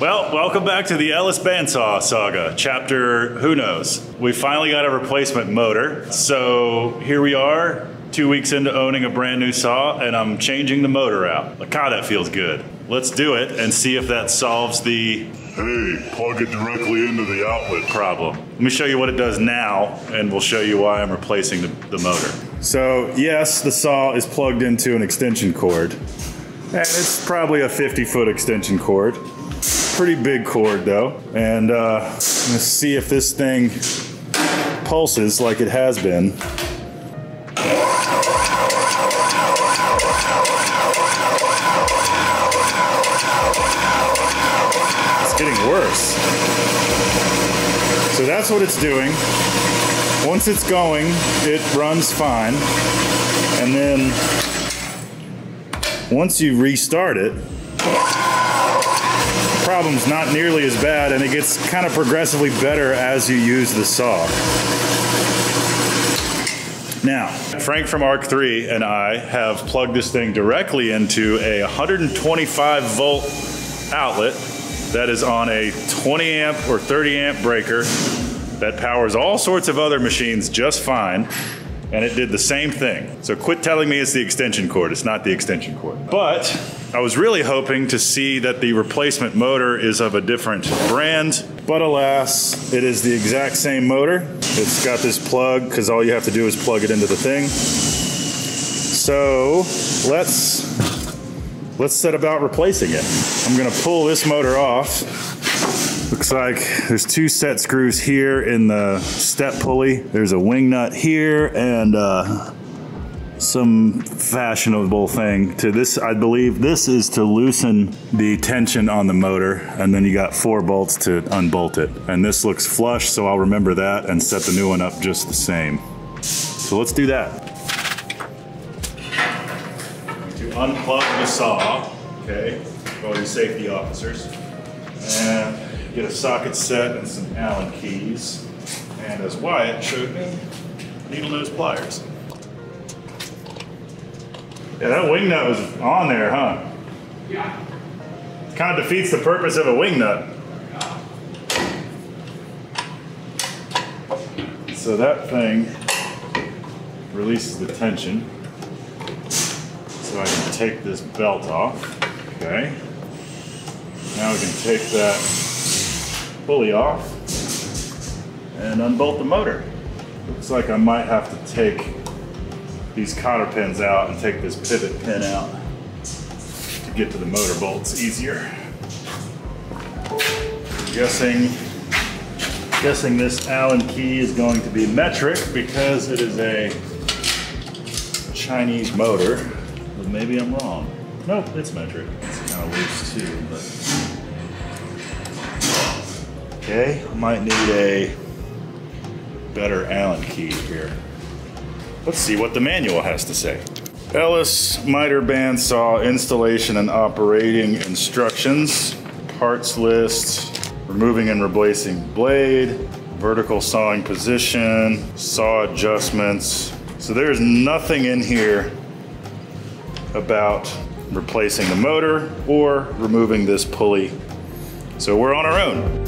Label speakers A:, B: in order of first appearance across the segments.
A: Well, welcome back to the Ellis Bandsaw saga, chapter who knows. We finally got a replacement motor. So here we are, two weeks into owning a brand new saw, and I'm changing the motor out. Like, God, that feels good. Let's do it and see if that solves the
B: Hey, plug it directly into the outlet.
A: problem. Let me show you what it does now, and we'll show you why I'm replacing the, the motor. So, yes, the saw is plugged into an extension cord. And it's probably a 50 foot extension cord. Pretty big cord though. And uh, let's see if this thing pulses like it has been. It's getting worse. So that's what it's doing. Once it's going, it runs fine. And then once you restart it, problem's not nearly as bad and it gets kind of progressively better as you use the saw. Now, Frank from Arc 3 and I have plugged this thing directly into a 125 volt outlet that is on a 20 amp or 30 amp breaker that powers all sorts of other machines just fine. And it did the same thing. So quit telling me it's the extension cord. It's not the extension cord. But I was really hoping to see that the replacement motor is of a different brand. But alas, it is the exact same motor. It's got this plug because all you have to do is plug it into the thing. So let's let's set about replacing it. I'm gonna pull this motor off. Looks like there's two set screws here in the step pulley. There's a wing nut here and uh, some fashionable thing to this. I believe this is to loosen the tension on the motor and then you got four bolts to unbolt it. And this looks flush, so I'll remember that and set the new one up just the same. So let's do that. To unplug the saw, okay, for all you safety officers. And get a socket set and some Allen keys. And as Wyatt showed me, needle nose pliers. Yeah, that wing nut was on there, huh?
C: Yeah.
A: Kind of defeats the purpose of a wing nut. So that thing releases the tension. So I can take this belt off. Okay. Now we can take that pulley off and unbolt the motor. Looks like I might have to take these cotter pins out and take this pivot pin out to get to the motor bolts easier. Guessing, guessing this Allen key is going to be metric because it is a Chinese motor, but maybe I'm wrong. Nope, it's metric. It's kind of loose too, but okay. I might need a better Allen key here. Let's see what the manual has to say. Ellis miter bandsaw installation and operating instructions, parts list, removing and replacing blade, vertical sawing position, saw adjustments. So there's nothing in here about replacing the motor or removing this pulley. So we're on our own.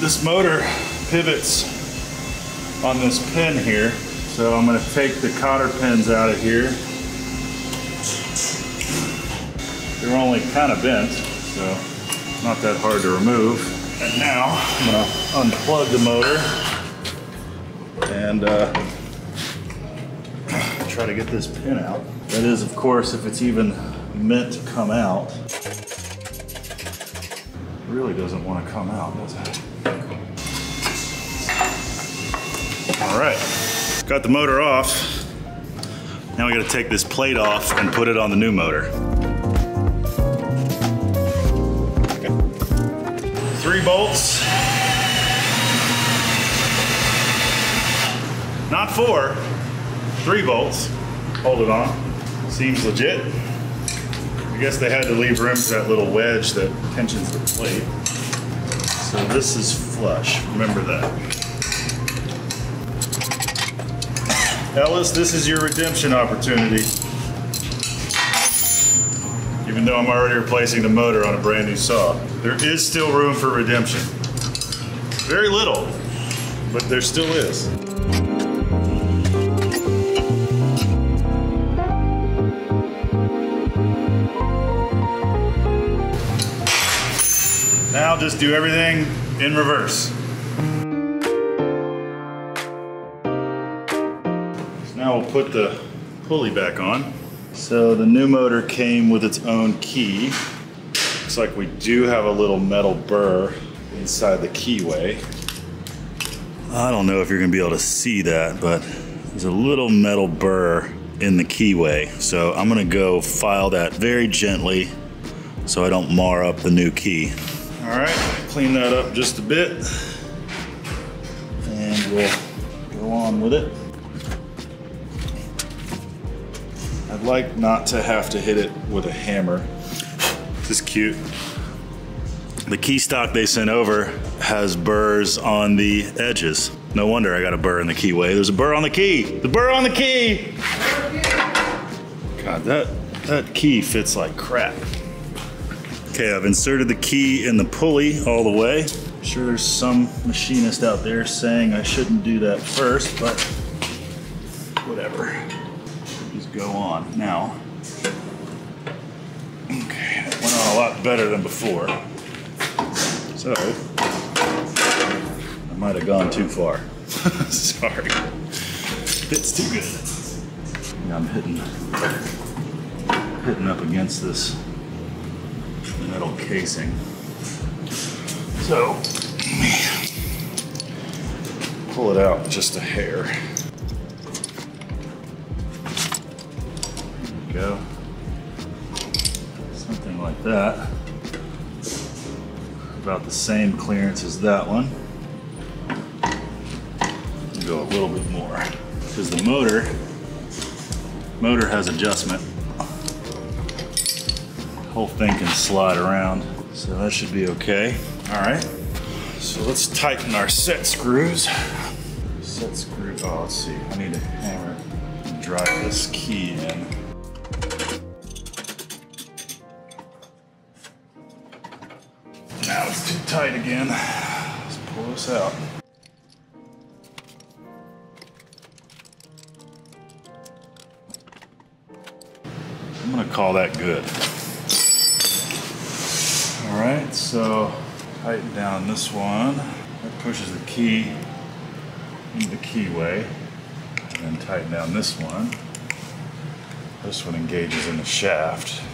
A: This motor pivots on this pin here. So I'm gonna take the cotter pins out of here. They're only kind of bent, so not that hard to remove. And now I'm gonna unplug the motor and uh, try to get this pin out. That is, of course, if it's even meant to come out. It really doesn't want to come out, does it? All right, got the motor off. Now we gotta take this plate off and put it on the new motor. Three bolts. Not four, three bolts. Hold it on. Seems legit. I guess they had to leave room for that little wedge that tensions the plate. So this is flush, remember that. Ellis, this is your redemption opportunity. Even though I'm already replacing the motor on a brand new saw, there is still room for redemption. Very little, but there still is. Now just do everything in reverse. So now we'll put the pulley back on. So the new motor came with its own key. Looks like we do have a little metal burr inside the keyway. I don't know if you're gonna be able to see that, but there's a little metal burr in the keyway. So I'm gonna go file that very gently so I don't mar up the new key. All right, clean that up just a bit. And we'll go on with it. I'd like not to have to hit it with a hammer. This is cute. The key stock they sent over has burrs on the edges. No wonder I got a burr in the keyway. There's a burr on the key. The burr on the key. God, that that key fits like crap. Okay, I've inserted the key in the pulley all the way. I'm sure there's some machinist out there saying I shouldn't do that first, but whatever. Just go on. Now, okay, that went on a lot better than before. So, I might have gone too far. Sorry. Fits too good. I'm hitting, hitting up against this metal casing. So, pull it out just a hair. There we go. Something like that. About the same clearance as that one. Go a little bit more because the motor motor has adjustment whole thing can slide around. So that should be okay. All right, so let's tighten our set screws. Set screw, oh, let's see. I need a hammer to drive this key in. Now it's too tight again. Let's pull this out. I'm gonna call that good. All right, so tighten down this one. That pushes the key into the keyway. And then tighten down this one. This one engages in the shaft.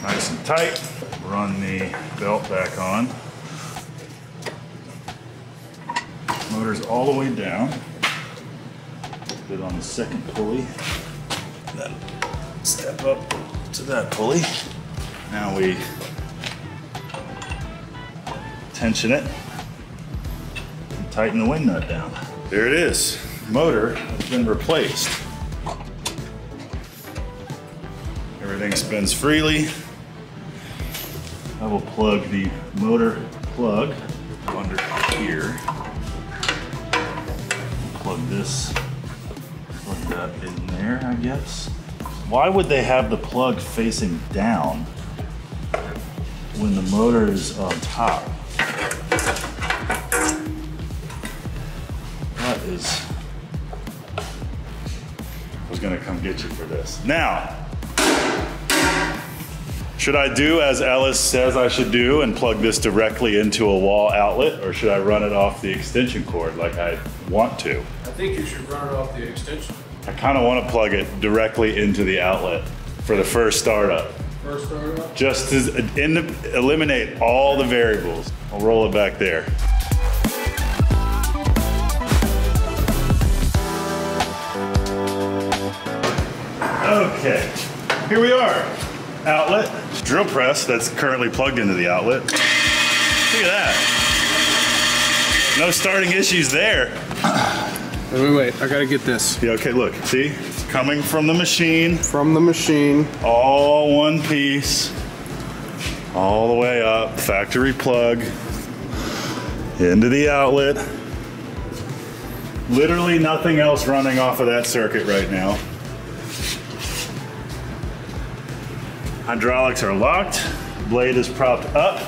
A: Nice and tight. Run the belt back on. Motor's all the way down. Put it on the second pulley. Then step up to that pulley. Now we tension it and tighten the wing nut down. There it is. Motor has been replaced. Everything spins freely. I will plug the motor plug under here. Plug this, plug that in there, I guess. Why would they have the plug facing down when the motor is on top? Is. Was gonna come get you for this. Now, should I do as Ellis says I should do and plug this directly into a wall outlet, or should I run it off the extension cord like I want to?
C: I think you should run it off the extension.
A: I kind of want to plug it directly into the outlet for the first startup,
C: First start up.
A: just to in eliminate all the variables. I'll roll it back there. Okay, here we are. Outlet, drill press that's currently plugged into the outlet. Look at that. No starting issues there.
C: Wait, wait, wait. I gotta get this
A: Yeah, okay, look, see? It's coming from the machine,
C: from the machine.
A: all one piece, all the way up, factory plug, into the outlet. Literally nothing else running off of that circuit right now. Hydraulics are locked. Blade is propped up.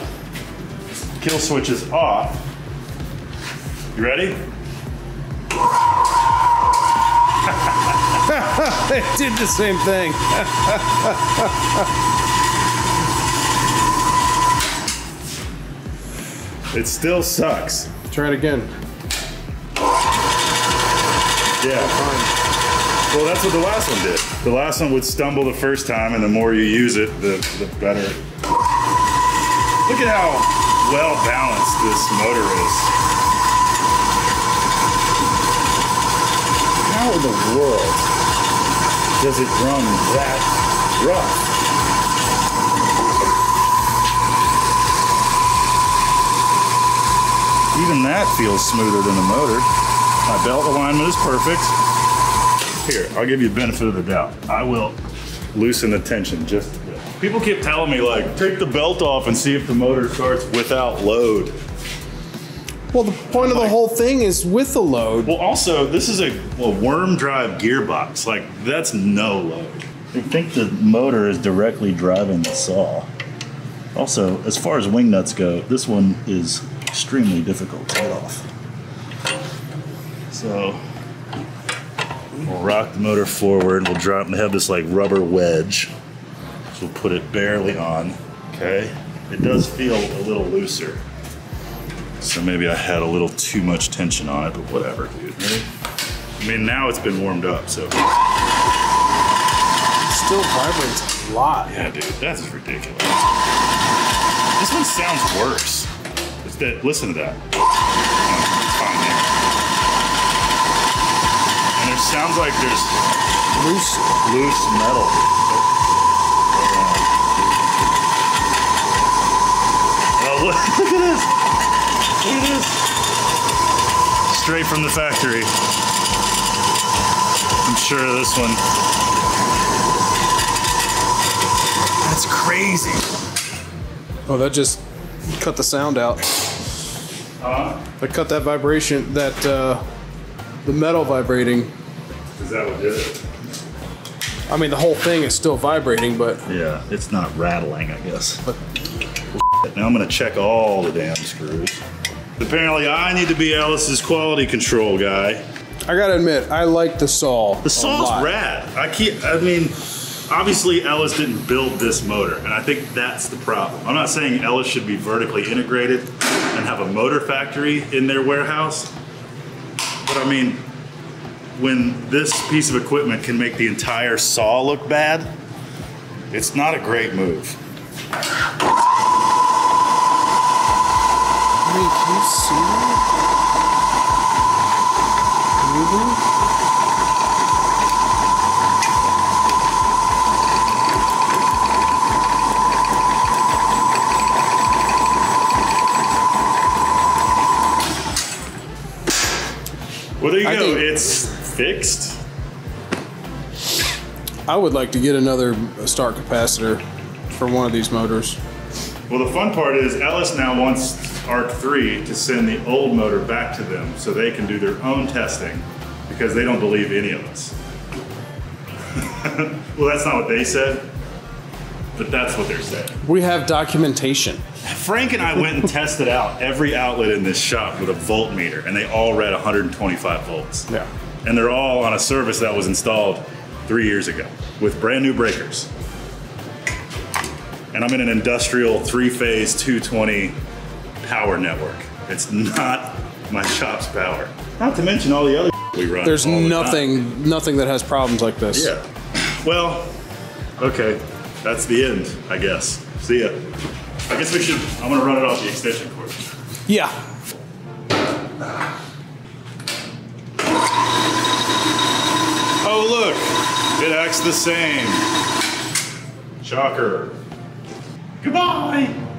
A: Kill switch is off. You ready?
C: it did the same thing.
A: It still sucks.
C: Try it again.
A: Yeah. Well, that's what the last one did. The last one would stumble the first time, and the more you use it, the, the better. Look at how well balanced this motor is. How in the world does it run that rough? Even that feels smoother than the motor. My belt alignment is perfect. Here, I'll give you a benefit of the doubt. I will loosen the tension just a bit. People keep telling me like, take the belt off and see if the motor starts without load.
C: Well, the point of the whole thing is with the load.
A: Well, also, this is a, a worm drive gearbox. Like, that's no load. I think the motor is directly driving the saw. Also, as far as wing nuts go, this one is extremely difficult to get off. So, we'll rock the motor forward. We'll drop and have this like rubber wedge. So we'll put it barely on. Okay. It does feel a little looser. So maybe I had a little too much tension on it, but whatever, dude. I mean, now it's been warmed up, so.
C: It still vibrates a lot.
A: Yeah, dude, that's ridiculous. This one sounds worse. It's that, listen to that. No, it's fine, man. Sounds like there's
C: Loose.
A: loose metal. Oh, look, look at this. Look at this. Straight from the factory. I'm sure of this one. That's crazy.
C: Oh, that just cut the sound out.
A: Huh?
C: That cut that vibration, that uh, the metal vibrating.
A: Is that what did it?
C: I mean, the whole thing is still vibrating, but
A: Yeah, it's not rattling, I guess. Now I'm gonna check all the damn screws. Apparently, I need to be Ellis's quality control guy.
C: I gotta admit, I like the saw.
A: The saw's rad. I keep. I mean, obviously Ellis didn't build this motor, and I think that's the problem. I'm not saying Ellis should be vertically integrated and have a motor factory in their warehouse, but I mean, when this piece of equipment can make the entire saw look bad, it's not a great move.
C: I mean, can you see that? Moving?
A: Well, there you
C: I
A: go.
C: think-
A: it's fixed.
C: I would like to get another start capacitor for one of these motors.
A: Well, the fun part is Ellis now wants Arc 3 to send the old motor back to them so they can do their own testing because they don't believe any of us. well, that's not what they said, but that's what they're saying.
C: We have documentation.
A: Frank and I went and tested out every outlet in this shop with a voltmeter, and they all read 125 volts.
C: Yeah.
A: And they're all on a service that was installed three years ago with brand new breakers. And I'm in an industrial three phase 220 power network. It's not my shop's power. Not to mention all the other we run.
C: There's
A: all the
C: nothing, nothing that has problems like this.
A: Yeah. Well, okay. That's the end, I guess. See ya. I guess we should. I'm gonna run it off the extension cord.
C: Yeah.
A: Oh, look! It acts the same. Shocker. Goodbye!